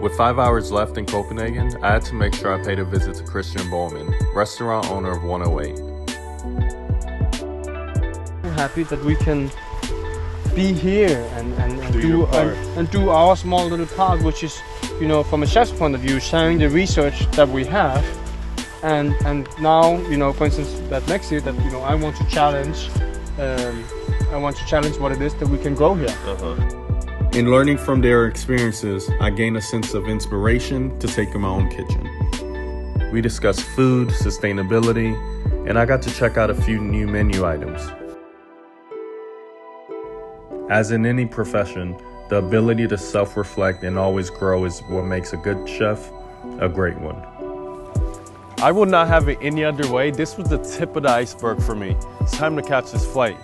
With five hours left in Copenhagen, I had to make sure I paid a visit to Kristian Baumann, restaurant owner of 108. I'm happy that we can be here and, and, and Do do, and, and do our small little part, which is, you know, from a chef's point of view, sharing the research that we have. And and now, you know, for instance, that next year that you know I want to challenge, um, I want to challenge what it is that we can grow here. In learning from their experiences, I gained a sense of inspiration to take in my own kitchen. We discussed food, sustainability, and I got to check out a few new menu items. As in any profession, the ability to self reflect and always grow is what makes a good chef a great one. I would not have it any other way. This was the tip of the iceberg for me. It's time to catch this flight.